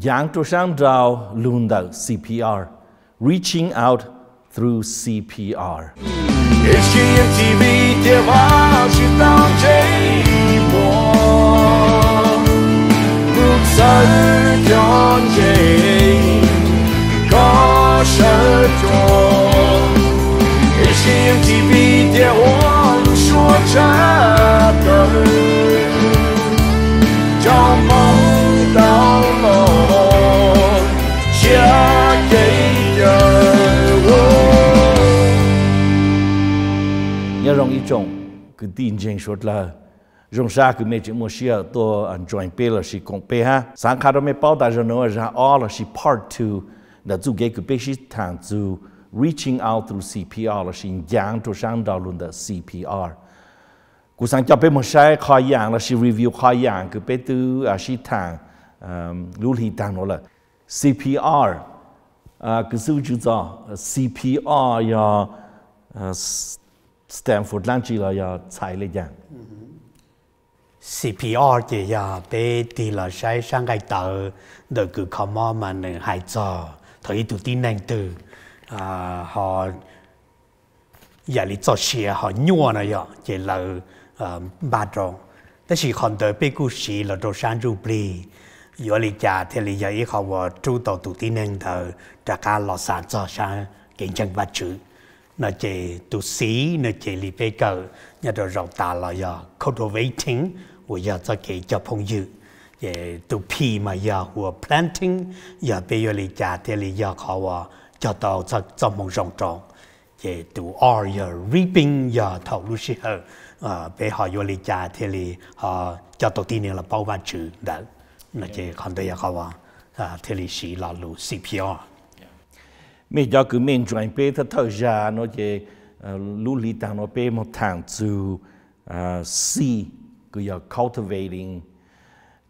giang to sang rao lunda CPR reaching out through CPR HGMTV 电话是当这我不曾了解高声中 HGMTV 电话说着的叫梦到 Nhớ rong ý trong cái tin trên số là rong sa cái mấy chữ mua xia to anh join pe là si công pe ha sáng khai đó mấy bao đại rồi nữa ra all là si part two là chú cái cái pe si thằng chú reaching out through CPR là si giang to sang đào luôn là CPR cú sáng cho pe mua sai khai giảng là si review khai giảng cái pe tu à si thằng lưu hi thằng nó là CPR à, uh, cái sự chú rõ CPR ya Stanford lan chỉ là ya chạy lên giang CPR thì ya bé đi là sai sang cái tờ được cứ không mà mình hại cho thấy tụi tin năng từ à, họ giờ lý cho xe họ nhua này ya chỉ là ba tròn, thế thì còn tới bé cú sĩ là đồ sang rubli yo li cha te li ya i kho wo tru to tu ti neng tờ tra ka lo sa cho sa kiến chân ba chữ. Nó chỉ tu sĩ nó chỉ li pe cờ. Nhà đồ rộng ta là do cultivating của do cho kể cho phong dự. Để tu pi mà do của planting do bây giờ li cha te li do khó wo cho tàu cho cho mong rộng tròn để tu or do reaping do thầu lu sĩ hờ. Ờ, bây họ yo li cha te họ cho tàu tin là bao ba chữ đó nó che còn ờ, ya khó wa à thế lu CPR me giờ cứ mình join pe ta ta ja nó che lu li ta nó pe một thằng zu C ku ya cultivating.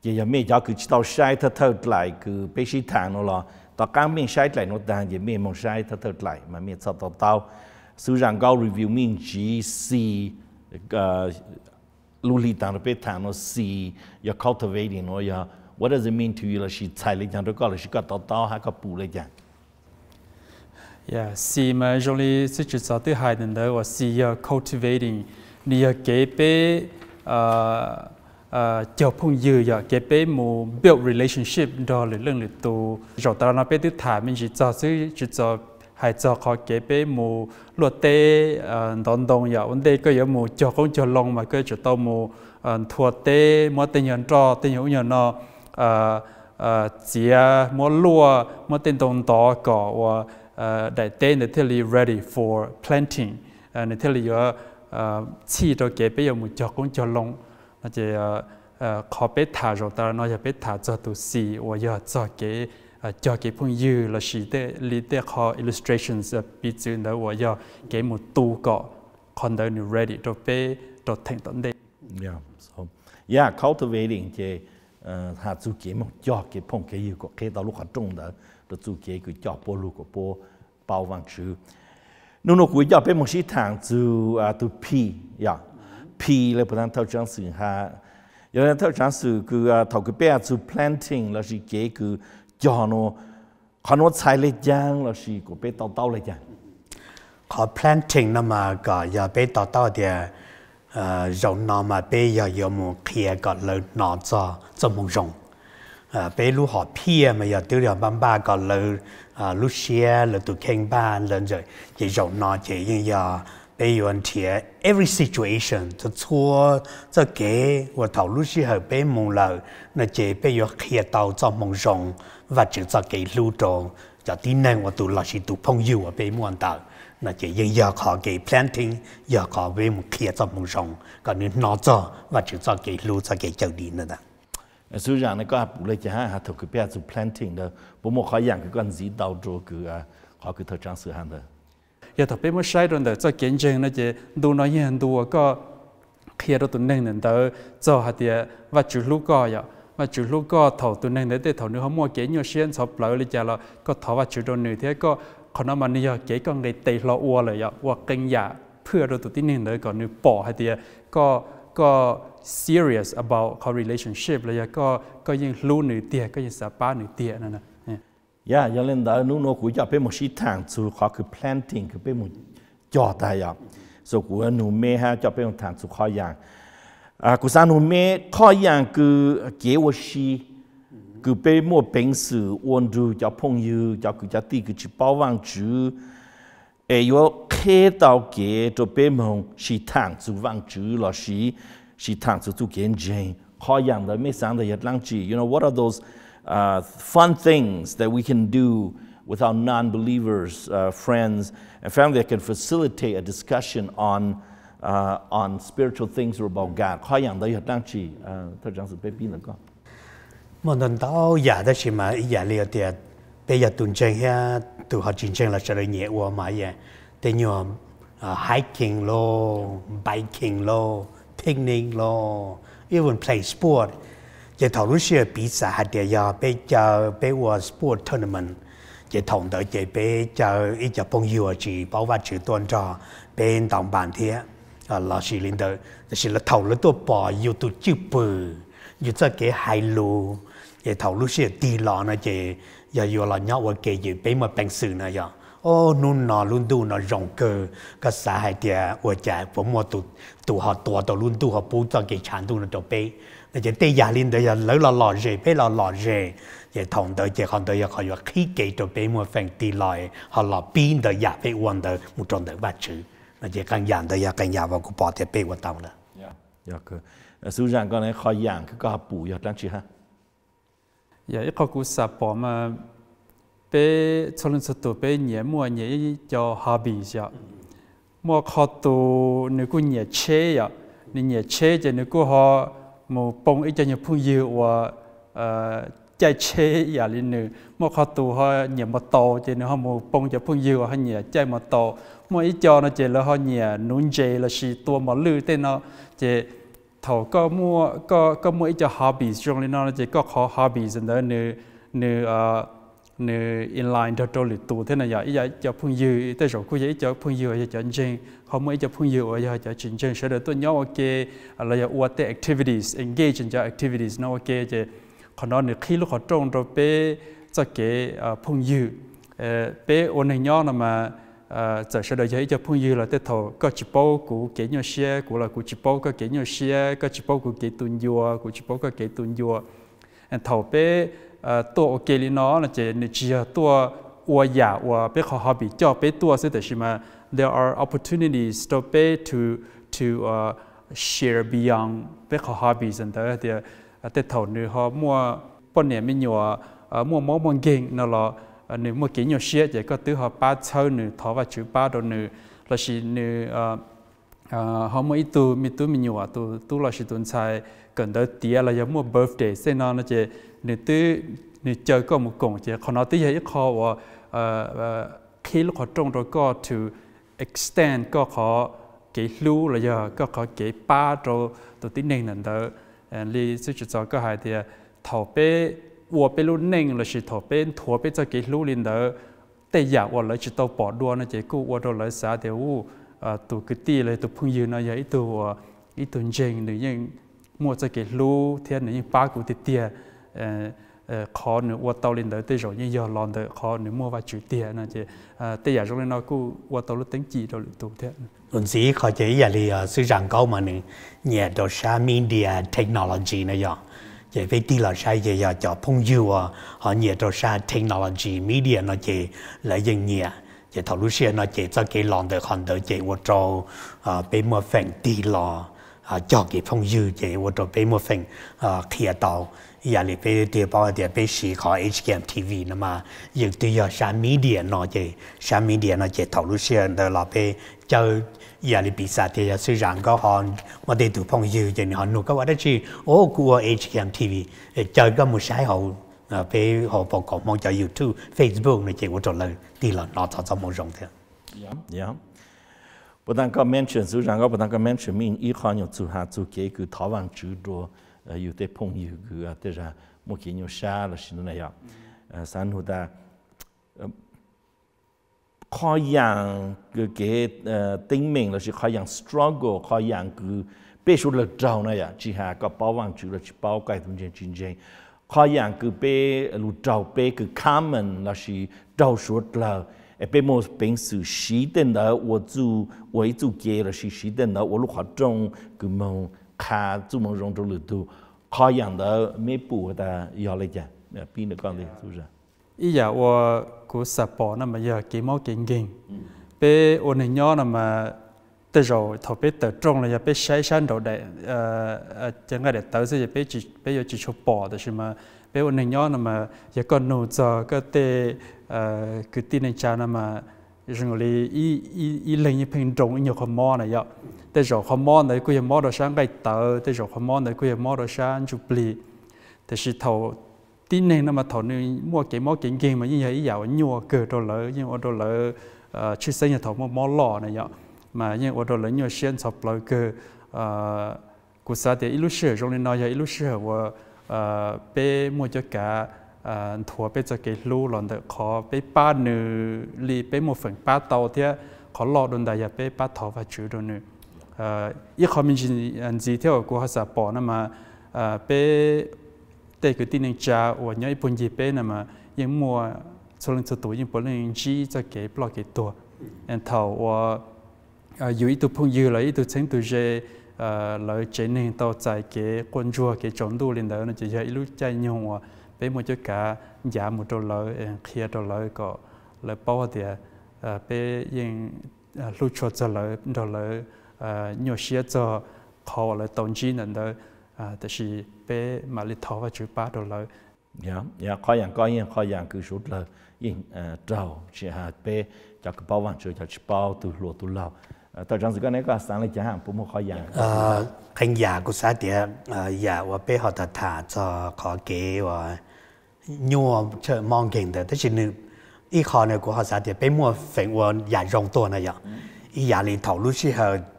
Ye ya me giờ cứ chỉ tao sai ta ta lại, cứ pe shi thằng nó là ta ka men sai lại nó đang ye me mong sai ta ta lại, mà mình sao tao tao. Su rằng gao review mình chỉ C ờ, lưu lý tăng nó pe ta no C ya cultivating nó ya what does it mean to you? Là she chạy lên chẳng được có là she có tao tao hay có bù lên chẳng Yeah, si mà trong lý sự chỉ cho thứ hai đến đó là si uh, cultivating, ni uh, kế bé ờ, ờ, cho phong dư ya kế bé mu build relationship đó là lượng lượt tu rồi ta nói bé thứ thả mình chỉ cho sự chỉ cho hay cho họ kế bé mu luật tế ờ, đón đông ya vấn đề có yếu mu cho không cho long mà cái chỗ tao mu thua tế mua tiền nhận cho tiền nhận nhận nó Ờ, ờ, chỉ ờ, mua lúa mua tiền đồng đó có và uh, đại tế để thế li ready for planting. Này thì thế li ở cho kế bây giờ một cho cũng cho lông. Nó chỉ khó bé thả rồi ta nó จะ bé thả cho tụ xì và giờ cho cái cho cái phong dư là chỉ để li để khó illustrations bị chữ nữa và giờ cái một tu cọ còn đó ni ready cho bé cho thành tận đây yeah so yeah cultivating cái Ờ, hà chú kế một cho cái phong cái yêu có cái đó lúc họ trồng đó đó chú kế cứ cho bộ lúc có bộ bao vang chữ nô nô cuối giờ bên một sĩ thằng chú à tu pi ya pi là bọn thao trang sử ha giờ là thao trang sử cứ à thâu cái bé à chú planting là chỉ kế cứ cho nó khó nó sai lệ giang là chỉ của bé tao tao lệ giang. Khó planting nó mà có giờ bé tao tao thì à, Ờ, rộng nó mà bây giờ giờ một kia có lớn nó cho cho một rộng ờ, bây lúc họ pia mà giờ tiêu điều băm ba có lớn ờ, lúc xe là tụi khen ba lần rồi chỉ rộng nó chỉ như giờ bây giờ thì every situation, cho chua, cho kế và thảo lúc xe hợp bây mong lời, nó chỉ bây giờ kia tàu cho mong rộng và chỉ cho cái lưu tròn cho tin năng và tụi là chỉ tụi phong yêu ở bé muốn tàu nó chỉ nhưng giờ họ cái planting giờ họ bé một khi cho mong rộng còn nếu nó cho và chỉ cho cái lưu cho cái châu đi nữa đó 虽然那个不来讲，还头个别做 planting 的，不么好养个个子到做个啊，好个头长时间的。 giờ tập bên một sai rồi đó cho kiến trình nó chỉ đủ nói hiện đủ có khi đó tụi nên nên đó cho hạt địa và chủ lúc có ya và chủ lúc có thầu tụi nên để thầu nữa họ mua kế nhiều xuyên sập lạiเลยจ้ะlà có thầu và chủ đồ nữa thế có ขณะมันนี่ยเก๋กังในเตะราอัวเลยอะว่ากังยากเพื่อเรตัวที่นี่เลยก่อนนึกปอให้เดียก็ก็ serious about เขา relationship เลยก็ก็ยังรู้หนึ่งเตียก็ยังสาป้าหนึ่งเตียนั่นนะยายันเล่นดานูโนกูจะเป็นมุชิทางสุขคือ planting คือเป็นมุจอดายาสกูหนูเมฮะจะเป็นทางสู่ข้ออย่างอ่ากูสานหนูเมข้ออย่างคือเกวชี cứ bé một bệnh sự ôn du cho phong yêu cho cứ cho ti cứ chỉ bảo vang chữ. Ê yo khé đào kế cho bé một sĩ thang zu vang chữ là sĩ sĩ thang zu zu kiến chân. Khó yang đó mê sang đó yết lăng chỉ. You know, what are those uh, fun things that we can do with our non believers, uh, friends, and family that can facilitate a discussion on, uh, on spiritual things or about God. Khó yang đấy đang chỉ thật rằng sự bế bí nữa con mà nền đó giả đó chỉ mà giả liệu tiền bây giờ tuần trên ha tụ họ chiến tranh là sẽ nhẹ qua mà vậy thế nhiều hiking lo biking lo picnic lo even play sport giờ thầu lúc xưa bị xã địa giờ bây giờ bây giờ sport tournament giờ thòng tới giờ bây giờ ít giờ bông yêu chỉ bảo vệ chỉ tuần cho bên đồng bàn thế là chỉ linh đời là thầu lúc tôi bỏ yêu tụ chữ bự yêu cho cái hai lù giờ thầu lúc xưa tì lọ nó chỉ giờ vừa là nhau và gì bé mà bằng sự này giờ ô nun nó luôn tu nó rộng cơ cái xã hội thì ở chả ผม mà tụ tụ họ tụ tụ luôn tu họ bố cho cái chán tu nó cho bé nó chỉ tây giả liên tới giờ lỡ là lọ bé là lọ rề giờ thòng tới giờ còn tới giờ họ vừa khi kể cho bé mà phèn tì lại họ lọ pin tới giả bé uống tới một tròn tới ba chữ nó chỉ càng giảm tới giờ càng giảm vào cũng bỏ thì bé uống tao nữa. Dạ, dạ cơ. Susan con này khó giảm cái có ha dạ ít có cú sạp bỏ mà bé cho nên sự tụ bé nhẹ mua nhẹ cho hobby dạ. Mua khó tụ nếu cú nhẹ chế dạ. Nếu nhẹ chế thì nếu cú họ một bông ít cho nhiều phụ yêu và ờ, chạy chế dạ, giả linh nữ. Một khó tụ họ nhiều một tổ chỉ nó họ một bông cho phụ yêu họ nhiều chạy một tổ một ít cho nó chỉ là họ nhiều nún chế là xì tua một lư tên nó. Chỉ thầu có mua có có mua ít cho hobby trong lên nó chỉ có khó hobby rồi đó nữ nữ nữ inline cho đồ lịch tù thế này vậy ý cho phun dư tới rồi khu vậy cho phun dư cho chân không mấy cho phun dư ở cho chân chân sẽ được tôi nhớ ok là giờ what the activities, engage in cho activities nó ok chứ còn nó nếu khi lúc họ trông rồi bé cho cái phun dư bé ôn này nhớ là mà giờ sẽ đợi giấy cho phun dư là tết thầu. Có chỉ bao cũ kể nhau xe cũ là cũ chỉ bao có kể nhau xe có chỉ bao cũ kể tuần dùa cũ chỉ bao có kể tuần dùa. Anh thầu bé tổ kể lý nó là chỉ nên chỉ tổ ua giả ua bé họ họ bị. Cho bé tua sẽ tới mà there are opportunities to pay to to uh, share beyond. Bé họ họ bị dần tới thì ờ, tết thầu nữa họ mua bọn này mới nhỏ ờ, mua mua bằng game nó là Ờ, nếu mà kỹ nhiều xe thì có tứ họ ba sâu nữa thọ và chữ ba đồ nữa là chỉ nữa họ mới tu, mi tu mi nhiều tu tu là chỉ tuần sai gần tới tiệt là giống mua birthday thế nào nó chỉ nếu tứ nếu chơi có một cổng chỉ còn nó tứ hay khó và ờ, ờ, khi lúc họ trông rồi có to extend, có khó cái lưu là giờ, có khó cái ba rồi tôi tin nên là đó lý sư chỉ cho có hai thì thọ bé 我比如人了是头边驼边在给路领导，但呀我来知道跑多呢，结果我都来啥的我啊，都个地嘞，都朋友呢也一度我一度人呢人莫在给路天呢人八股的地，呃。khó nữa qua tàu lên tới tới rồi nhưng giờ lòn tới khó nữa mua và chữ tiền là chị tới giờ rồi nó cứ qua tàu lúc tính chỉ rồi tụ thế tuần sĩ khó chế giờ thì sự rằng câu mà nè nhẹ đồ xa media technology này rồi chế về tí là sai chế cho phong du à họ nhẹ cho technology, media nó chế lại dân nhẹ. Chế thảo lúc xưa nó chế cho cái lòng đời còn đời chế trâu à bên mua phèn tí à, cho cái phong du chế vô trâu bên mua phèn à khía tàu. Dạ giờ lại bên địa bao địa bên xí có HKM TV nữa mà. Giờ tí giờ media nó chế sa media nó chế thảo lúc xưa là bên chơi yali bisa te ya si rang ka hon wa de du phong yu je ni hon nu ka wa da chi o ku o hkm tv cha ga mu sai ho pe ho po ko mo cha youtube facebook ne che wo to la ti la na cha cha mo jong te ya ya bu dan ka mention zu rang ka bu dan ka mention min i khan yo zu ha zu ke ku ta wan zu do yu de phong yu gu a te ja mo ki nyu sha la shi nu na ya san hu da khó yang cái tính mình là chỉ khó yang struggle khó yang cứ bây giờ là trâu này à chỉ hà có bảo vang chữ là chỉ bảo cái thằng trên trên trên khó yang cứ bây lù trâu bây cứ common là chỉ trâu suốt là bây mô bình sự sĩ tên đó wo zu wo zu kế là sĩ sĩ tên đó wo lúc họ trong cứ mong khá zu mong rong trong lửa tu khó yang đó mấy bù ta yêu lấy chả biết được con đi, đúng không? ý giờ ô cú sập bỏ nằm mà giờ kỹ máu kiện kiện bé ô này nhỏ nằm mà tới rồi thọ bé tới trong là giờ bé sai sai đầu để ờ, ờ, chẳng cái để tới giờ bé chỉ bé giờ chỉ chụp bỏ được chứ mà. Bé ô này nhỏ nằm mà giờ còn nô giờ cái tê ờ, cái tin này cha nằm mà rằng là ý ý ý lên như phim trống nhiều con mò này vậy tới rồi con mò này cứ giờ mò đồ sáng cái tới tới rồi con mò này cứ giờ mò đồ sáng chụp lì. Tới khi thầu tí này nó mà thọ nên mua cái mua kiện kiện mà như vậy giàu nhua cờ đồ lỡ nhưng ở đồ lỡ chưa xây nhà thọ mua mua lò này nhở, mà nhưng ở đồ lỡ nhua xuyên sập lỡ cờ cụ sa thì ít lúc sửa trong nên nói ít lúc sửa và ờ, bé mua cho cả ờ, thua bé cho cái lú lần được khó bé ba nữ li bé một phần ba tàu thì khó lò đồn đại bé ba thọ và chữ đồn nữ. Ờ, ít khó mình chỉ anh gì theo của họ sa bỏ nó mà bé để cái tin cha và nhớ bốn gì bé nè mà nhưng mua số lượng số tuổi nhưng bốn lượng chỉ cho cái block cái tuổi anh thầu và dù ít tụ phong dư là ít tụ chính tụ dễ lợi chế nên tàu chạy cái quân chùa cái trốn tu lên đó nó chỉ ít lúc chạy nhung và bé một chút cả giá một đô lợi kia đô lợi có lợi bao thì bé yên lúc cho cho lợi đô lợi nhiều xe cho họ lợi tổng chi nên đó แต่是bé mà lịch thọ và chữ ba đô lợi dạ dạ khó dạng có yên khó dạng cứ sút là yên trâu chỉ hà bé cho cái bao vàng chữ cho bao từ lúa từ lâu tao trong sự cái này có sáng lên chẳng hạn bố một khó dạng ờ khanh giả của xã địa giả và bé họ ta thả cho khó kế và nhua chờ mong kinh de,但是呢，一考呢过后啥的，被莫分我也用多那样，一压力投入时候。啊，就啲人就每度都都在个啲啊，college 攞是 master doctor degree，嚟揾我好，啊，到lúc xưa giờ bé bao rồi nó chỉ bé một chỉ à lấy chờ bé chỉ thầu lúc xưa nó chỉ bé một chỉ bé họ xí lúc xưa họ dùng xưa đó là mà họ mua vật chữ trong cái lú mỗi họ cái kia rồi là nó chỉ họ nói cho họว่ากูตีละปอ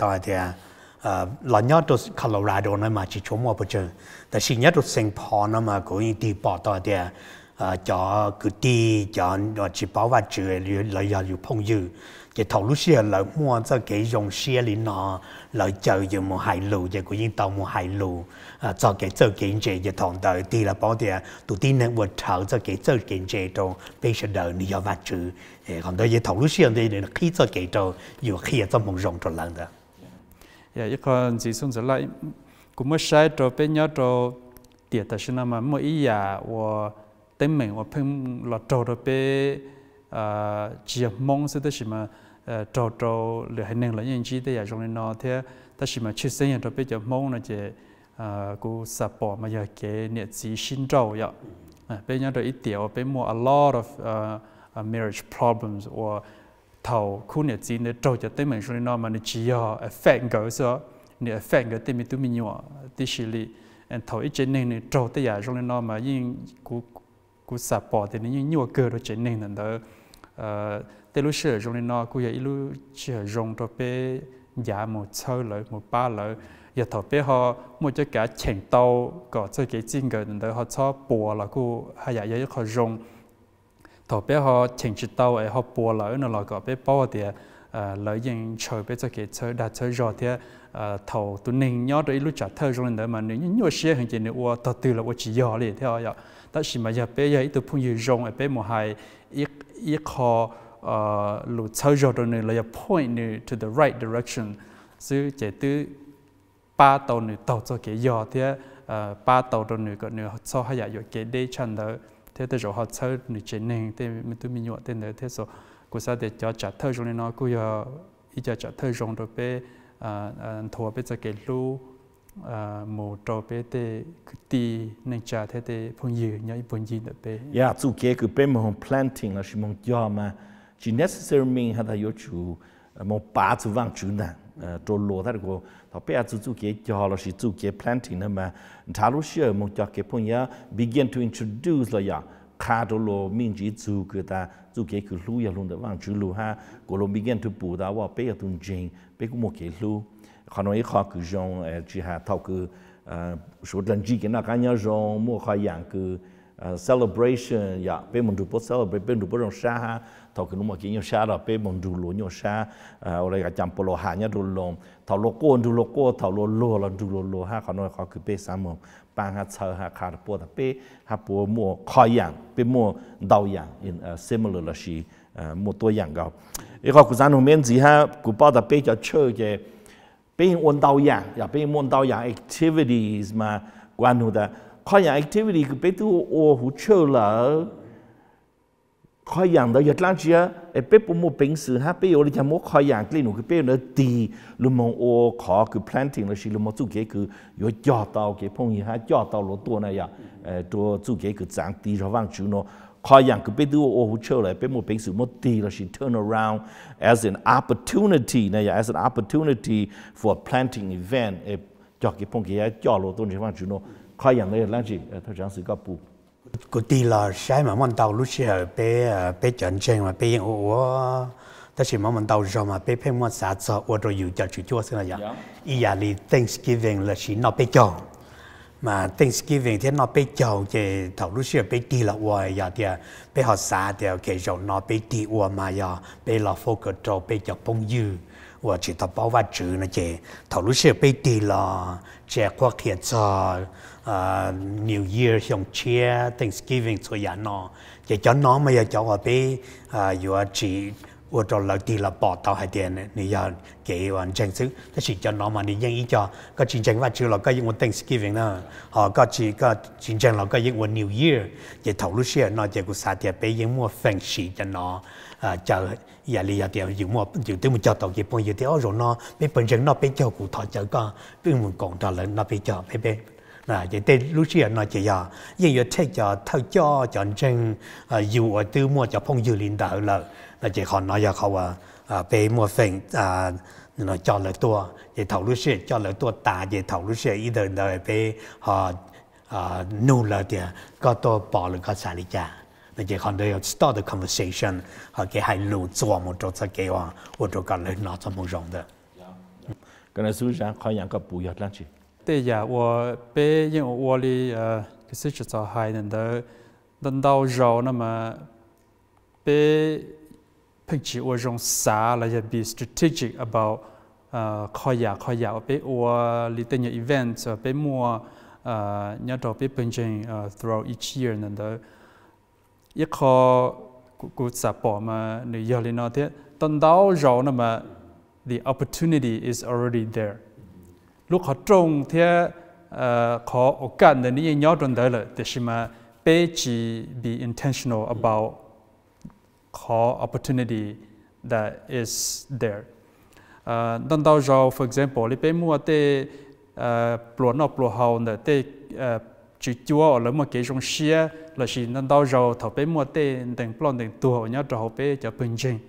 ต่อที่อ่าหลอนยอดตัวโคโลราโดนั่นมาจิชมว่าไปเจอแต่สิ่งนี้ตัวเซงพอนั่นมากูยังตีปอต่อที่อ่าจอกูตีจอว่าจิ保วัดเจอหรือเลยอยาก Ờ, cho cử ti cho đó chỉ bảo và chữ lợi giờ dù phong dư. Cái thầu lúc xưa là mua cho cái dòng xe lý nó lợi chờ giờ một hai lù giờ của dân tàu một hải lù. Ờ, cho cái chơi cái gì giờ thằng đời ti là bảo thì ờ, tụi tin nên vượt thở cho cái chơi cái gì đó bây giờ đời lý do và chữ. Còn đây giờ thầu lúc xưa thì là khi cho cái đó dù khi cho một dòng tròn lần đó. Yeah, cái con chỉ xuống rồi lại cũng mới sai cho bên nhau cho tiệt ta xin mà mỗi ý à 我。Tên mình và phim là trâu đó bé à chỉ mong sẽ à, tới mà trâu trâu lửa hay nên là những gì đấy trong này nó thế. Ta chỉ mà chưa sinh ra bé chỉ mong là chỉ à, cú sập bỏ mà giờ cái nhiệt gì sinh trâu vậy. À, bé nhớ được ít điều bé mua a lot of uh, marriage problems or thầu khu nhiệt gì để trâu cho tới mình trong này nó mà nó chỉ có affect cái số nhiệt affect cái tới mình tụi mình nhỏ tí xử lý thầu ít trên nên trâu tới giờ trong này nó mà những cú cú sập bỏ thì những nhiều cơ đó trên nên nên đó. Tê lúc sửa trong nên nó cú giờ lúc sửa dùng cho bé giả một chơi lợi một ba lợi giờ thọ bé họ một cái cả chèn tàu, có chơi cái chính cái nên đó họ cho bùa là cú hay là dạ giờ họ dùng thọ bé họ chèn chỉ tàu ấy, họ bùa lợi nó là có bé bao thì ờ, lợi dụng chơi bé cho cái chơi đã chơi rồi thì ờ, thầu tụi nên nhớ rồi lúc trả thơ trong nên đó mà nếu như nhiều xe hình như là thọ từ là tôi chỉ giờ liền theo vậy đó chỉ mà giờ giờ ít tụi phong dùng bé một hai ít ít khó uh, lu rồi rồi này là point này to the right direction. Sư chỉ từ ba tàu này tàu cho cái giờ thì ba tàu rồi này có này sau hay là cái đây chân đó. Thế rồi họ chơi này chỉ thì mình mình nhọ thế sao để cho trả thơ rồi nó giờ ít cho thơ rồi rồi ờ, ờ, thua cái lu để được cái là mo to pe te ti ne cha te te phong ye nya i pon ji de pe ya zu ke ke pe mo planting la shi mo ja ma ji necessary mean ha da yo chu mo pa zu wang chu na to lo da go ta pe zu zu ke ja la shi zu ke planting na ma ta lu shi mo ja ke pon ya begin to introduce la ya ka do lo min ji zu ke da zu ke ke lu ya lu de wang chu lu ha go lo begin to bu da wa pe ya tun jing pe ku mo ke lu خانو ای خاک جون چی ها تاو که شود لنجی که نکانیا جون مو خایان celebration, ya, pe mon du po celebrate, pe du po rong sha ha to ke nu ma ki nyo ra, pe mon du lo nyo sha eh, o le ga ha nya du lo tho lo ko du lo ko tho lo lo du lo lo ha ka no ka ku pe sa mo, pa ha ha ka ra po ha po mo kha yang, pe dao yang, in eh, a similar la eh, shi mo to yang ga e ka ku zan no men ji ha, ku pa da pe cha 俾人問到樣，又俾人問到樣。activities 嘛，關乎得。佢樣 activity 佢俾啲屋户抽啦。佢樣到一兩次啊，誒，不冇平時嚇。比如你冇佢樣嗰啲，佢俾你地，你望屋，佢 planting 嗰時，你望做幾多？要家到嘅朋友嚇，家到攞多嗱呀。誒，多做幾多長地就幫住咯。 ป๊เนื้อตีลุมองโอขอคือ planting แล้วสิลุมองจู่เก๋คือ有จ่อเตาเก๋พงยี่ฮะจ่อเตาตัวตัวนั่นอย่างเอ่อตัวจู่เก๋คือจางตีระวังจูโนข้ออย่างคือไปตัวโอ้หูเชื่อเลยเป๊มูเป็นสื่อมตีแล้วสิ turn around as an opportunity นั่นอย่าง as an opportunity for planting event เอ่อจ่อเก๋พงเก๋จ่อตัวนี้ระวังจูโน khai yang này là gì thôi chẳng sự gặp bù cụ tì là sai mà món tàu lúc xưa bé bé chân chân mà bé yên ủa ta chỉ món tàu rồi mà bé phải món xã cho ủa rồi อยู่ cho chú chúa xin là gì ý là đi Thanksgiving là chỉ nó bé cho mà Thanksgiving thì nó bị chầu thì thầu lúc xưa bị đi là hoài. Giờ thì, bị họ xả thì cái rồi, nó bị đi hoài mà giờ bị là phô cờ trâu, bị chọc bông dư. Và chỉ tập bảo vài chữ nó chỉ thầu lúc xưa bị đi là trẻ qua thiệt cho ờ, New Year xong chia, Thanksgiving cho giờ nó. Chỉ cho nó mà giờ cho họ bị giờ chỉ 我做了地了报道还点呢？你要给完政策，他是叫 normal 你愿意叫个真正话就了个英文 Thanksgiving 啦，好个只个真正了个英文 New Year，也投入些那结果啥点被英文分析的喏，啊叫也里也点英文就对我叫到日本有点哦，然后呢，被本身那被叫古他叫个，被我们讲到了那被叫被被。là vậy tên lúc xưa nói chỉ giờ giờ giờ thấy giờ thao cho chọn chân dù ở tư mua cho phong dư linh đạo là là chỉ còn nói giờ họ à về mua phèn à nó cho là tua vậy thầu lúc xưa cho là tua tà vậy thầu lúc xưa ý đời đời về họ à nô là thì có tua bỏ là có xả lý cha là chỉ còn đây start the conversation họ cái hai lũ chua một chỗ sẽ kêu họ một chỗ cả lời nó cho một rộng đó cái này suy ra khỏi những cái bùi hạt lan chứ 对呀，我被因为我的呃，就是至少还能的，等到肉那么被平时我用啥来也 be strategic about 呃，考呀考呀，被我里头有 event 被我呃，你到被平均呃 throughout each year 能的，一考古古杂宝嘛，你要的那点，等到肉那么 the opportunity is already there。lúc họ trông thì họ ở gần đến những nhỏ trong đời là để thì mà bé chỉ be intentional about họ opportunity that is there. Đơn đầu rồi, for example, lấy bé mua tê bùa nó bùa hậu nè tê chú chúa ở lớp mà kể trong xia là chỉ đơn đầu rồi thọ bé mua tê đừng plon đừng tu nhớ cho họ bé cho bình chính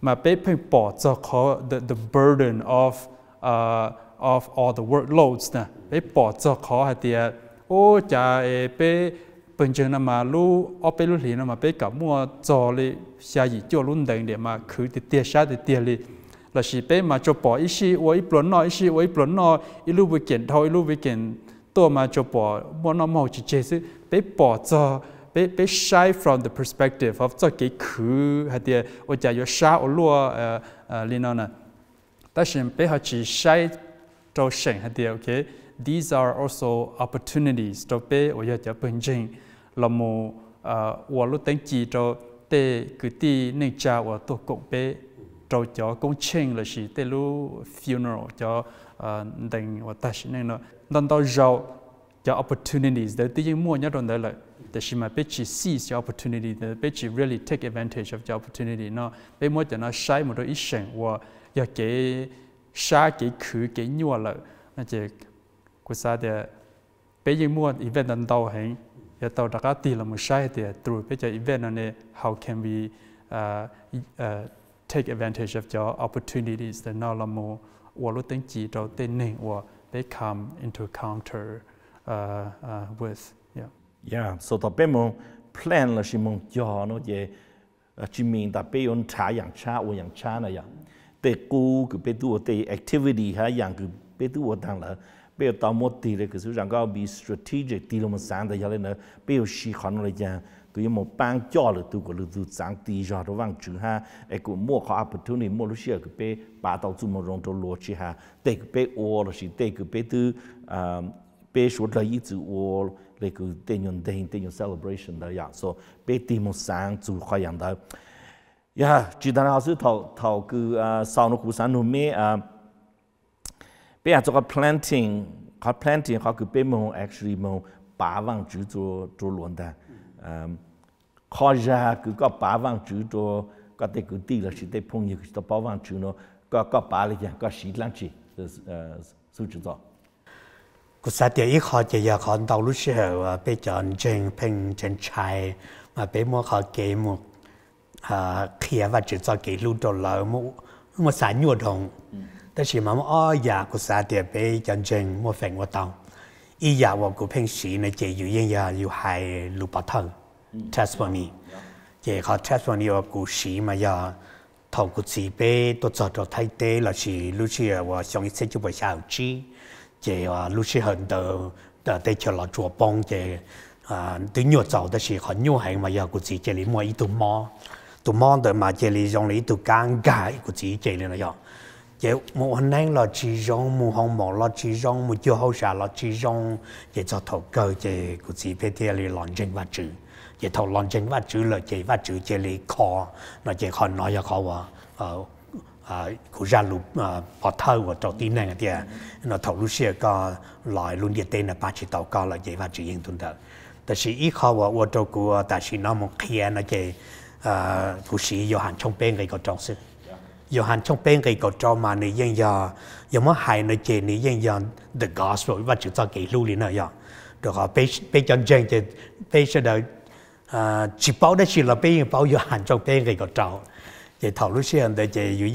mà bé phải bỏ cho họ the the burden of uh, of all the workloads นะไปปอดจะขอให้เตียโอ้จะเอเปเป็นเจนมาลู่เอาไปลู่หลีนมาไปกับมัวจอเลยชาหยีจ้วรุ่นเดิงเดียมาคือติเตียชาติเตียเลยเราสิไปมาจปออีสิวอีปลนนออีสิวอีปลนนออีลูวิเก่งเท่าอีลูวิเก่งตัวมาจปอมัวน้อมอจิเจซึไปปอจอไปไป shy from the perspective of จ่อเกี่ยคือเดี๋ย cái khứ hay thì ở nhà có sa ở lúa ờ lino nè ta xem be họ chỉ shy to sheng ha dia okay? These are also opportunities. To pe o ya ja pen jing. Lo mo wa lu teng chi to te ku ti nên cha wa to ko pe to cho công chen là gì te lu funeral cho ờ, đành và ta shi nên nó dan do zhao cho opportunities. Để tự nhiên mua nhá đòn đấy là, để shi mà biết chỉ seize the opportunity. Để biết chỉ really take advantage of the opportunity. Nó biết mua cho nó sai một đôi ít shen và ya cái sa cái khử cái nhua lợ nó chỉ của sa thì bây giờ mua event lần đầu hình giờ tàu đặc biệt là một sai thì từ bây giờ event này how can we uh, uh, take advantage of your opportunities that now là một và lúc tính chỉ đầu tiên này và they come into counter uh, uh, with yeah. Yeah so tập bên mong plan là chỉ mong cho nó về chỉ mình tập bên on trả yang cha on yang cha này yang để cú cái bây giờ để activity ha, yang cái bây giờ đang là bây giờ tao một tí là cái sự rằng có bị strategic đi làm sáng thì cho nên là bây giờ chỉ khó nói rằng cái một ban cho là tôi có là tôi sáng tí cho nó vang chữ ha ai cũng mua khó opportunity mua lúc xưa cái bây ba tao chung một rong cho lúa chi ha để cái bây ô là gì để cái bây tu à bây số là ý chữ ô là cái để nhân để để nhân celebration đó ya. So bây tí một sáng chủ khó yang đó ya chỉ đàn老师头头个啊烧那古山路面啊。bây giờ cho planting họ planting họ cứ bây giờ actually mà ba vang chữ cho cho luôn ta họ ra cứ có ba vang chữ cho có thể cứ đi là chỉ để phong như cái ba vang chữ nó có có ba là có sĩ lăng chỉ số chữ đó กูสัตย์อีกเขาจะอยากขอนดาวรู้เชื่อว่าไปจอนเจงเพ่งเจนชัยมาไปมัวเขาเกมอ่าเคลียร์ว่าจะจะเก Ờ, à kia và chỉ kỷ lục đồ lỡ mu mu sa nhu đồng đó chỉ dạ mà mu ở nhà của sa địa bê chân chân mu phèn mu tông ý nhà của cụ phèn sĩ này chỉ dụ yên nhà dụ hai lục bát thân. Testimony chỉ họ testimony của cụ sĩ mà giờ thằng cụ sĩ bê, tôi cho cho thay tế là chỉ lúc xưa và xong sẽ chụp bài sao chi. Chỉ lúc xưa hơn từ từ đây cho là chùa bông, chỉ à từ nhiều cháu chỉ họ nhiều hàng mà giờ cụ sĩ chỉ lấy mua ít tụ mong đợi mà chỉ lý dòng lý tụ càng gai của chị chị lý nó dòng chỉ một hình ảnh là chỉ dòng một hồng mỏ là chỉ dòng một chiều hậu xả là chỉ dòng. Chỉ cho thầu cơ chỉ của chị phải theo lý lòng chân và chữ chỉ thầu lòng chân và chữ là chỉ và chữ chỉ lý khó. Nó chỉ khó nói ra khó quá. Ờ, ờ, của ra à, bỏ thơ và trò tin này thì nó thầu lúc xưa có lại luôn địa tên là ba chỉ tàu có là chỉ và chữ yên tuân thờ. แต่สิ่งอีกเขาว่าว่าตัวกูแต่สิ่งนั้นมันเคลียร์นะเจ à sĩ Johann trong bên Johann trong bên mà này dân giờ giờ mới hay nói chuyện này dân giờ the gospel và chúng ta kể lưu lý nữa giờ được họ bây bây giờ dân thì bây giờ đời chỉ bảo đấy chỉ là bây giờ Johann trong bên cái có trong thì thảo lúc xưa thì chỉ dụ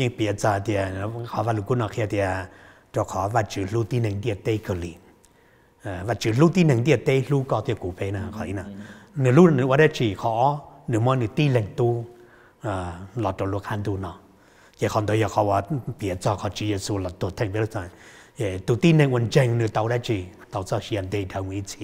thì họ và lúc nào kia thì cho họ và chữ lưu tin nền địa tây cơ liền và chữ lưu tin nền địa tây lưu có thì cụ bên là khỏi nè nếu lưu nữa quá đấy chỉ khó nếu mà nếu tin lệnh tu à lọt đầu lúc hành tu nào 也看到也好话别做好主耶稣了，都听不到。也都听那文章呢，到来去，到这时间对头一次，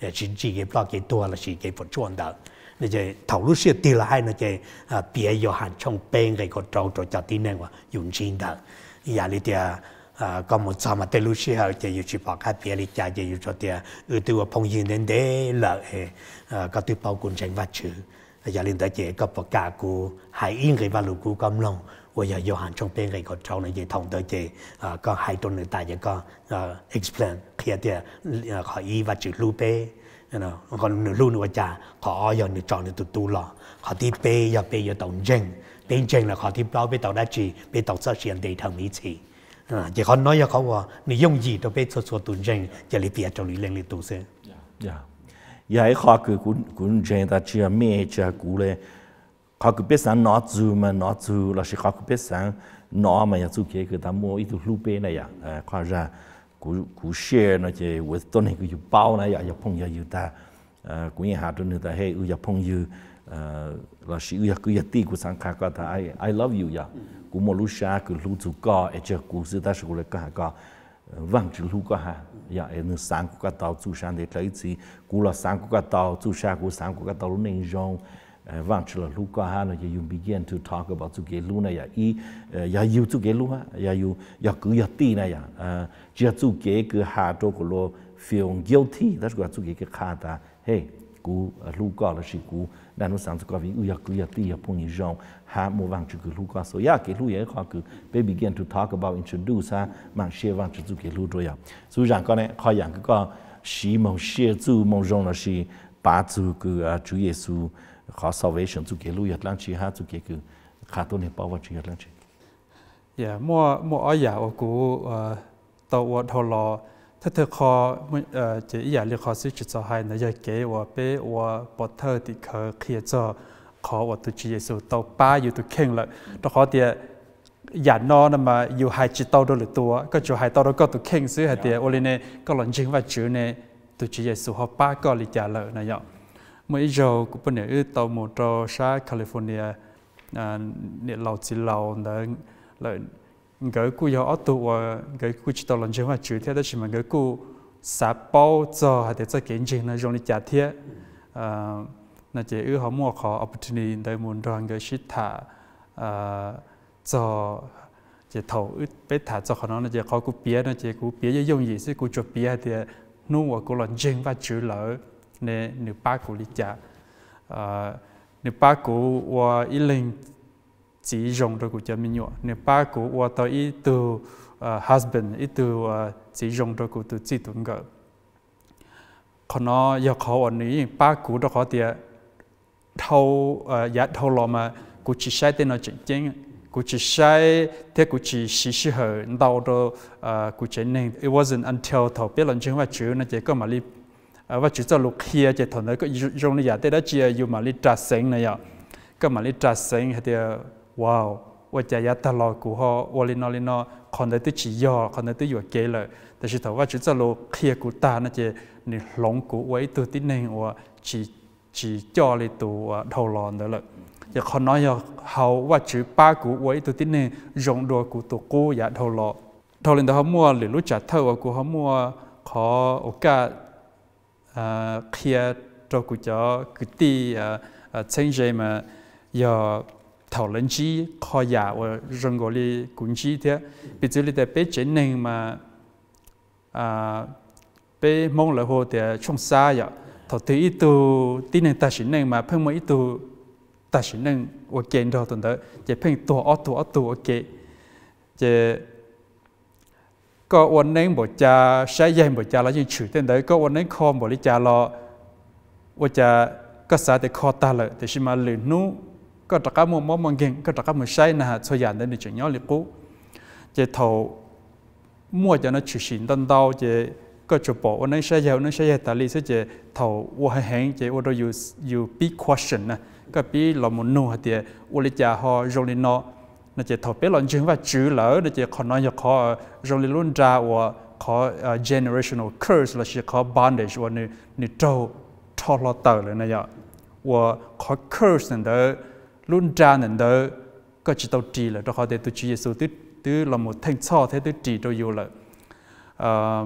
也是自己不给多了是给不赚的。那就投入是对了，还那就啊，别有含从边个个找着就听那个用心的，压力的。啊，咁我昨日对路时候就要去拍卡别哩，就要做啲，呃，对我朋友哋啲啦，诶，啊， อย่าลืมแต่เจก็ประกาศกูหายอิงเคยบาลูกูกำลังว่าอย่าโยหันช่องเป้งเคยกดชงในเจทองเตเจก็หายตัวหนึ่งตายก็ explain เคลียร์เดียขออีว่าจุดลูเป้นะคนหนึ่งลูนว่าจ่าขออย่างหนึ่งจองหนึ่งตุตูหล่อขอที่เป้อย่าเป้อย่าต้องเจงเป็นเจงนะขอที่เป้าไปต่องได้จีไปต่องเสียเสียนเดทางนี้จีจะเคาน้อยเขาว่านี่ยงยีตัวไปสวดตุนเจงจะรีเปียจงรีเลงรีตูเสีย 也下个滚滚钱，他只要咩只股嘞，下个别想拿住嘛，拿住，那是下个别想拿嘛，要做几个，他摸一头路边那呀，哎，看下股股市那些，我到那个有包那呀，要碰要有的，呃，股银下头那的嘿，要碰有，呃，那是要个要低股上看个他，I I love you 呀，股莫路下个路走高，而且股市但是过来干下高。wang zhi lu ha. Ya e ne sang ku ka dao zu shan de lai zi. Gu la sang ku ka dao zu sha gu sang ku ka dao ning zhong. Eh, wang zhi lu ka ha. No you begin to talk about zu ge lu na ya i eh, ya yu zu ge lu ha. Ya yu ya gu ya ti na ya. Jia zu ge ge ha do ko lo feel guilty. That's what zu ge ge ka da. Hey. Ku lu ka la shi ku na no sang zu ka vi u ya ku ya ti ya pong jong ha mo vang chu ge lu so ya ke lu ye kha ku be begin to talk about, introduce ha mang she vang chu ke lu do ya su ran ka ne kha yang ka shi mo she zu mo jong la shi ba zu ge chu ye su khó salvation zu ke lu ya lang chi ha zu ke ku kha to ne pa wa chu ya lang chi ya mo mo a ya o ku to wa tho lo 他他考呃，这一年里考试至少还能要给我被我把头的考考着考我都直接收到八又都看了，都好点。人咯，那么要係接到到嚟多，跟住係到到嗰度傾，所以係啲我哋呢個論證或者呢，對住耶穌學八個嚟講啦，那樣。每一周古本嚟到摩到沙 California，啊，你老子老能嚟。Người cụ giờ ở tù và người cụ chỉ tao lần trước mà chịu thế đó chỉ mà người cụ xã bao cho hay để cho kiến trình là dùng để trả thế ờ, là chỉ ư họ mua khó opportunity để muốn đoàn người shit thả ờ, cho chỉ thầu ư bé thả cho họ nó là chỉ khó cụ bía nó chỉ cú bía dùng gì sẽ cụ chụp bía thì nu và cụ lần trình và chữ lỡ, nên nửa ba cụ lý trả. Nửa ba cụ và ý linh chỉ dùng được của cho mình nhọ nếu ba của vợ tôi ít từ ờ, husband ít từ ờ, chỉ dùng được của từ chỉ tuần gỡ còn nó giờ khó ở ấy ba của đó khó tiệt thâu ờ, giá thâu lò mà cú chỉ sai tên nó chính chính cú chỉ sai thế cú chỉ xí xí hở, đau đó cú chỉ nên it wasn't until thâu biết lần trước mà chữ nó chỉ có mà li và chữ cho lúc kia chỉ thằng nó có dùng cái giá tên đó chỉ dùng mà li trả sinh này ạ có mà li trả sinh thì wow và chả ya ta lo của họ và lên nó lên nó còn đấy tôi chỉ do còn đấy tôi vừa kể lời แต่ฉันถามว่าฉันจะโลเคลียกูตานะเจนี่หลงกูไว้ตัวที่หนึ่งว่าจีจีจ่อเลยตัวเท่าหลอนเด้อเลยจะขอน้อยเขาว่าชื่อป้ากูไว้ตัวที่หนึ่งรงดัวกูตัวกูอย่าเท่าหลอเท่าเลยแต่เขามัวหรือรู้จักเท่าว่ากูเขามัวขอโอกาสเคลียตัวกูจะกูตีเอ่อเชิงใจมาอย่า thảo luận chi khó giả và rừng gọi là cũng chi thế bị chữ là bé chế nên mà à bé mong là hồ thì trong xa vậy thọ thứ ít tu tin nên ta chỉ nên mà phân mới ít tu ta chỉ nên và kiện đó tuần đó chỉ phân tu ở tu ở tu ở kiện chỉ có ổn nên bộ cha sẽ dây bộ cha là những chủ tên đấy có ổn nên không bộ lý cha lo và cha có sao để khó ta lợi thì chỉ mà lừa nu ก็ตะกามัวมัวมังเก่งก็ตะกามัใช้นะฮะชยันได้ในจังยอลิกูจะเท่ามั่วจะนั่นชื่อสินตันเตาจะก็จะบอกว่านั่นใช่ยาวนั่นใช่ยาวแต่ลีซึ่งจะเท่าว่าเห่งจะว่าเราอยู่อยู่ปี question นะก็ปีเราหมุนนู่นเดียว่าเราจะหอจงลินอนั่นจะเท่าปีหลังจึงว่าจื้อเหล่านั่นจะขอน้อยขอจงลิลุ่นดาว่าขอ generational curse แล้วจะขอ bondage ว่านี่นี่โตทอลอเตอร์เลยนะยะว่าขอ curse นั่นเด้อ luôn ra nên đó có chỉ tàu trì là đó họ để tôi chỉ Giêsu tứ tứ là một thanh cho thế tứ trì tôi yêu là ờ,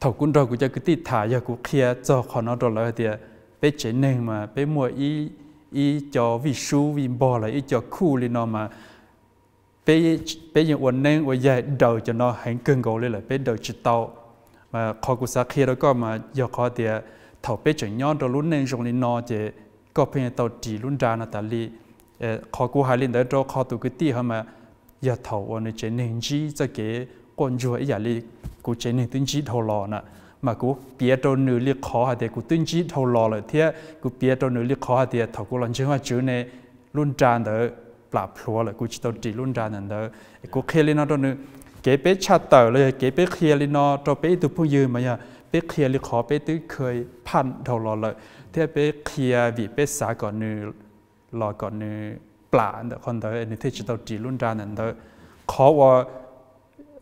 thầu cũng rồi cũng cho cái tít thả giờ cũng kia cho họ nó rồi là thì à, bé chế nên mà bé mua ý ý cho vi su, vi bò là ý cho khu lên nó mà bé bé những vấn nên và dài đầu cho nó hành cơn gấu lên là bé đầu chỉ tàu. Mà khó cũng sẽ kia đó có mà giờ họ thì à, thầu bé chừng nhon rồi luôn nên dùng lên nó thì, có phải tàu trì luôn ra nó ta li khó cú hai linh đã cho khó tu cái ti hả mà giờ thầu anh chế nên chi cho cái con chúa ấy giờ li cú chế nên tin chi thầu lò nè mà cú bia cho nữ liệt khó hả thì cú tin chi thầu lò rồi thế cú bia cho nữ liệt khó hả thì thầu cú lần trước hoa chữ này luôn tràn đỡ bả phùa rồi cú tao chỉ luôn tràn đỡ cú khi lên nó cho nữ cái bé cha tờ rồi cái bé khi lên nó cho bé tụ phu dư mà nhá bé khi lên khó bé tứ khơi pan thầu lò rồi thế bé khi vì bé xã còn nữ lo còn như con đó anh thấy chỉ tao chỉ luôn ra anh đó khó quá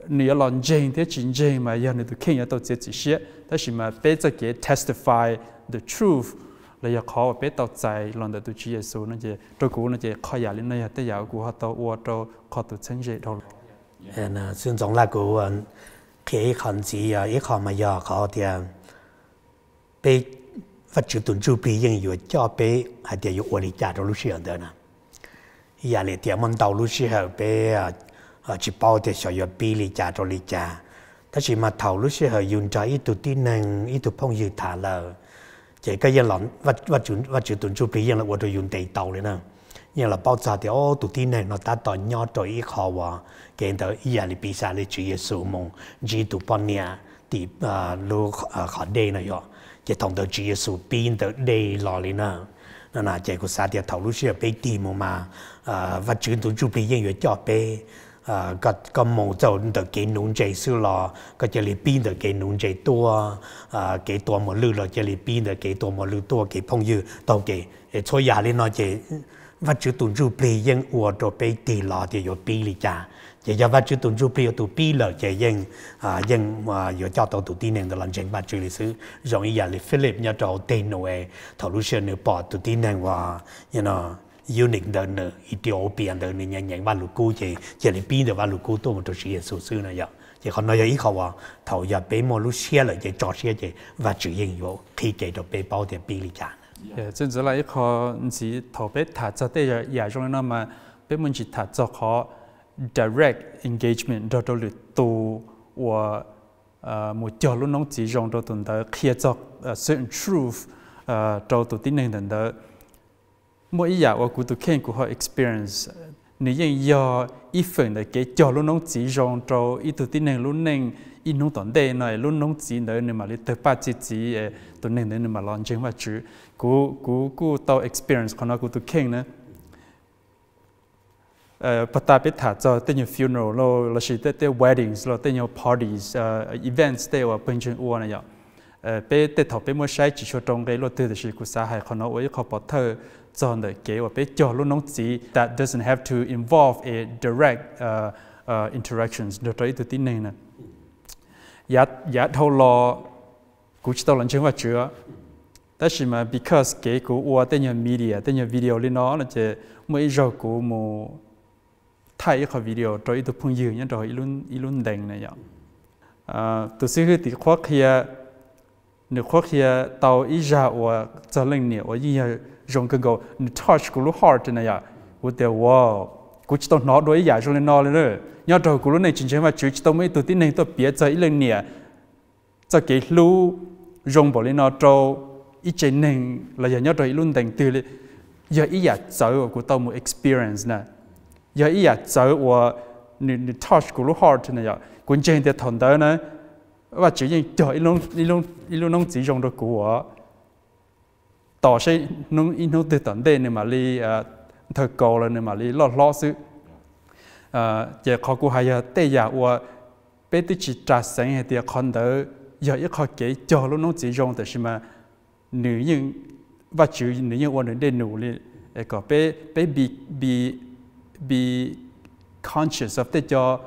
nếu là lòng thế chính dân mà giờ này tụi kia tao chỉ chỉ xế đó là mà bây giờ cái testify the truth là khó quá bây tao chạy lòng đó tụi chỉ Giêsu nó chỉ tôi cũng nó chỉ khó giải này tới giờ của họ tao qua tao khó tụi chân gì đâu. And uh, xin trọng là của khi ấy còn chỉ à, ở mà giờ khó thì à, bị và chủ tuần chủ bị yên yêu cho bé hay để yêu ổn định cho lúc nè giờ này thì mình đầu lúc sinh bé à chỉ bảo để cho yêu bị lý cho rồi lý cho mà thầu lúc sinh dùng cho ít tụ tin ít tụ phong dự thả lờ chỉ cái yên lỏng và và chủ và chủ tuần chủ bị yên là ổn dùng đầy tàu đấy nè như là bao giờ thì ô tụ tin nó ta tỏ nhỏ rồi ít khó quá cái đó giờ sao để chủ chỉ tụ bao nhiêu thì à lúc khó đây này จะทองเดจีสูปีนเดเดย์ลอเลยนะนั่นน่ะใจกุศลเดียทอรู้เชื่อไปตีมมาวัดจืนตุจูปียังอยู่จ่อไปก็ก็มองเจ้าเดเกนุนใจสู้รอก็จะรีปีนเดเกนุนใจตัวเกตัวหมดลือเราจะรีปีนเดเกตัวหมดลือตัวเกพงยือตัวเกช่วยยาเลยเนาะเจวัดจืนตุจูปียังอวดตัวไปตีรอเดียวปีลิจ่า chỉ cho vật chú tụng chú biểu tụ bi lợ chỉ dân à dân mà giờ cho tàu tụ tin nền đó làm chẳng bắt chú lịch sử. Rồi bây giờ là Philip nhà trò tên nô e thảo lưu sơn nửa bỏ tụ tin nền và you know unique đó nửa Ethiopia đó nửa nhảy nhảy vào lục cú chỉ chỉ là bi đó vào lục cú tôi một trò chuyện sự sự nữa vậy chỉ còn nói ý khẩu à thảo giờ bé mò lúc xe lại chỉ cho xe chỉ và chữ dân vô khi chỉ được bé bao thì bi lịch chán chính là ý khẩu chỉ thảo bé thả cho tới giờ giờ trong đó mà bé muốn chỉ thả cho khó direct engagement đó đó là tu và à, một chỗ luôn nông chỉ rong đó tồn tại khi cho à, certain truth à, đó tụ tin nên tuần đó mỗi ý giáo của tụ khen của họ experience nếu như do ít phần là cái chỗ luôn nông chỉ rong đó ít tụ tin nên luôn nên ít nông tồn đây này luôn nông chỉ nữa nên mà lấy tới ba chỉ chỉ tụ nên nên mà lon chứng mà chứ cú cú cú tao experience còn nó của tụ khen nữa ờ thả cho tên nhiều funeral lo là chỉ tên tên weddings lo tên nhiều parties ờ, events tên và bên trên uo này ạ. Ờ, bé tên thọ bé mua sai chỉ cho trong cái lo tên là cú sa hội khó nó với khó bỏ thơ cho nơi kế và bé cho luôn nông chỉ that doesn't have to involve a direct uh, uh, interactions được tới từ tin này nè. Giá giá thâu lo cũng chỉ tao lần chứng và chữa đó chỉ mà because cái của uo tên nhà media tên nhà video lên nó là chỉ mới giờ của một thay cái video rồi ít phong dường nhá rồi ít luôn ít luôn đèn này vậy à từ xưa thì khoác kia nếu khoác kia tàu ít ra và trở lên nè ua gì dùng cái gọi touch của lúc heart này vậy của tiêu wow cú chỉ tao nói đối giải cho lên nó lên nữa nhớ rồi cú lúc này chính chính mà chú chỉ tao mấy tụi tin này tao biết trở lên nè cho cái lu dùng bỏ lên nó cho ít trên nền là giờ nhớ rồi luôn đèn từ lên giờ ít giờ sợ của tao một experience nè giờ ít giờ sợ của nè touch của lúc heart này giờ quân trên thằng đó nè và chỉ những trời ít luôn ít luôn ít luôn chỉ dùng được của tỏ sẽ nông ít nông từ tận đây này mà đi thời cổ là nên mà lý lo lo sự à giờ họ cũng hay tây giả và bé tự chỉ trả sáng con đỡ giờ ít họ kể cho lúc nó chỉ dùng thì mà nữ nhân và chữ nữ nhân quan đến nụ li có bé bé bị bị bị conscious of the cho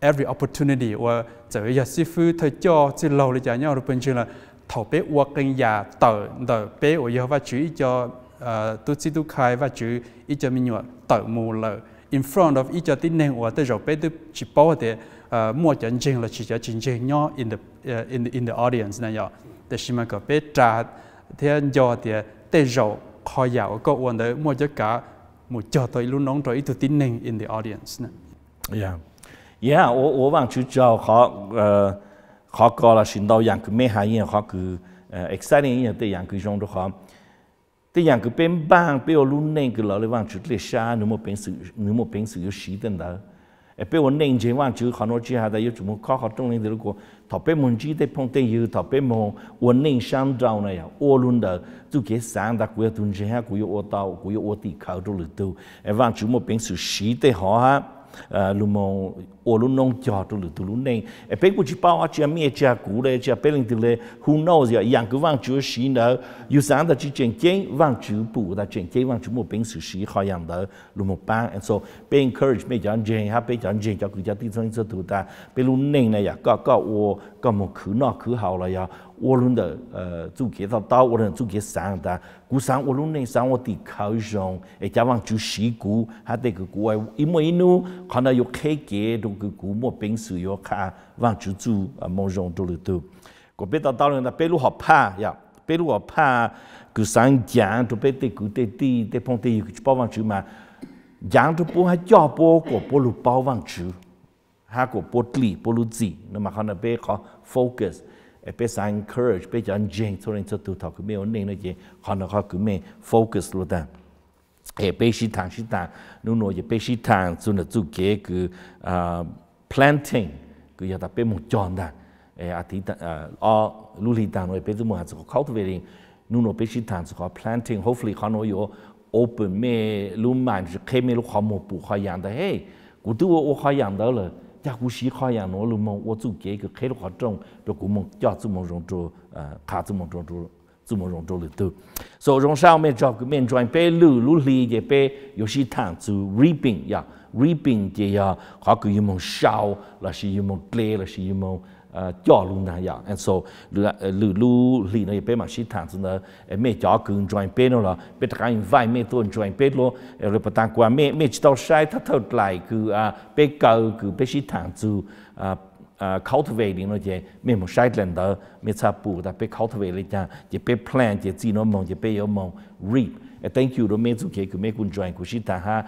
every opportunity và giờ giờ sư phụ thời cho chỉ lâu là giả nhau được bên trên là thầu bé qua kênh giả tờ tờ bé ở giờ và chữ cho ờ, tu sĩ tu khai và chữ ý cho mình nhọ tờ mù lờ. In front of ý cho tin nên và tới rồi bé tu chỉ bảo để ờ, mua chân chính là chỉ cho chân chính nhỏ in the ờ, in the in the audience này nhọ để xem mà có bé trả thế do thì tới rồi khó giàu có vấn đề mua cho cả mu cho tôi lu nong tôi itu tin neng in the audience ne yeah yeah 我我往就叫好呃好高了寻到样个没下样好个呃 exciting 样对样个种的好对样个变棒被我 lu neng 个老了往就这下那么变是那么变是有时等到。Epe wo neng jehi wancu khano jihada yotu mu kha khadung nindiruko, topem mu nji te pungte 哈呃，鲁蒙我鲁农教都鲁都鲁内，哎，别过去包啊，叫咩叫古嘞，叫别人的嘞，Who knows 呀？养个网球时呢，有三的去进进网球部，他进进网球部本事是好样的，鲁蒙班，and so 被 encourage 没讲进，还被讲进，叫国家地震一直都大，别鲁内呢呀，搞搞我搞么可恼可好了呀。我论的呃，做给到到我论做给上的，古上我论呢上我的考上，诶，加上就西古，还得个古外，因为呢，可能有开给都个古莫平时要看往就做啊，莫用都了都。个别到到了那北路好怕呀，北路好怕，个上江都别得古得地得碰得有包往就嘛，江都不还叫波个波路包往就，还个波里波路子，那么可能别好 focus。bây giờ encourage bây giờ anh giang thôi anh cho tụi thọ cứ mấy ổn định nó gì họ nó họ cứ mấy focus luôn ta ê bây giờ thằng sĩ ta nó nói gì bây giờ thằng chúng nó chú kế cứ planting cứ giờ ta bây một chọn ta ê à thì ta ở lưu lý ta nói bây giờ mà chúng cultivating nó nói bây giờ thằng chúng planting, hopefully họ nói yo open mấy lúc mà chỉ khi mấy lúc họ một bộ họ yàng ta hey cũng tôi có họ yàng đó rồi 家古西好样喏，路么我做给个开了好种，这古么家做么种做呃，卡做么种做 怎么用做里头。所以用上面照个面转被路路里也被有些糖做 reaping 呀，reaping 就要好个有么烧，那是有么 clay，那是有么。uh, Cho luôn na ya and so lu lu li nó pe ma shi tan zna me cho kun join pe no la pe ta in vai me to join pe lo rồi bắt patan kwa me me chi tao sai ta thot lai ku a pe ka ku pe shi tan zu a uh, cultivating nó je mẹ một sai lần đó me cha bù da pe cultivate lên ja chỉ pe plant chỉ chỉ nó mong chỉ pe yo mong reap thank you đó mẹ chú ke cứ mẹ cũng join ku shi ta ha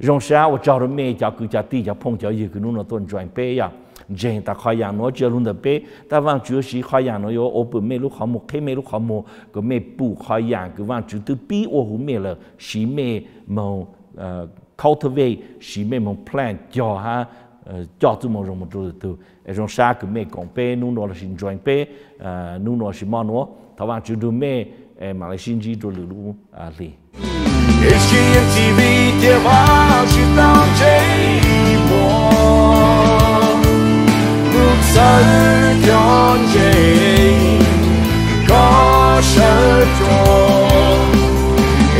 rong sha wo cho ro me ja ku ja ti ja pong ja yi ku nu join pe ya 热带海洋诺，jalunda 贝，台湾主要是海洋诺，有欧普美罗航母、凯美罗航母，个美布海洋，台湾主要都比欧普美罗、西美蒙、呃，cultway、西美蒙 plant 家哈，呃，家族们从么子都，那种山个美广贝，努诺是砖贝，呃，努诺是马诺，台湾主要都美，呃，马来西亚都流入阿里。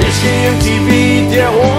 Ich hielt die Videoen.